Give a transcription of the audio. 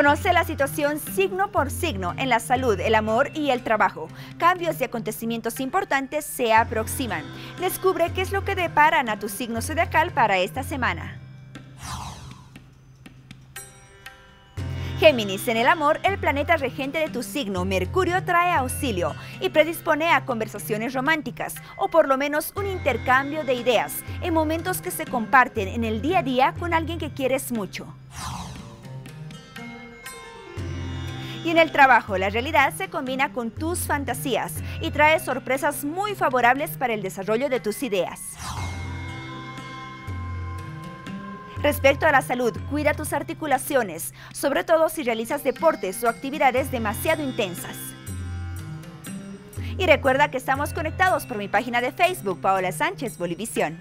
Conoce la situación signo por signo en la salud, el amor y el trabajo. Cambios y acontecimientos importantes se aproximan. Descubre qué es lo que deparan a tu signo zodiacal para esta semana. Géminis, en el amor, el planeta regente de tu signo, Mercurio, trae auxilio y predispone a conversaciones románticas o por lo menos un intercambio de ideas en momentos que se comparten en el día a día con alguien que quieres mucho. Y en el trabajo, la realidad se combina con tus fantasías y trae sorpresas muy favorables para el desarrollo de tus ideas. Respecto a la salud, cuida tus articulaciones, sobre todo si realizas deportes o actividades demasiado intensas. Y recuerda que estamos conectados por mi página de Facebook, Paola Sánchez Bolivisión.